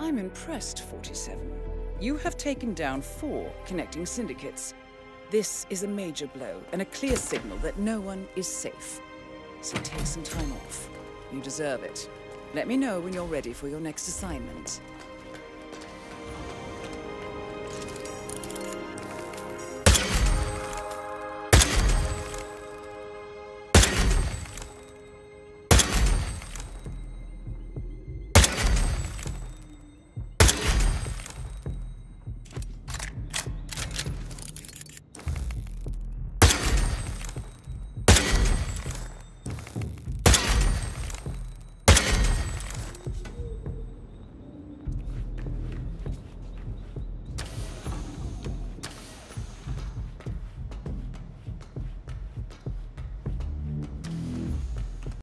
I'm impressed, 47. You have taken down four connecting syndicates. This is a major blow and a clear signal that no one is safe. So take some time off. You deserve it. Let me know when you're ready for your next assignment.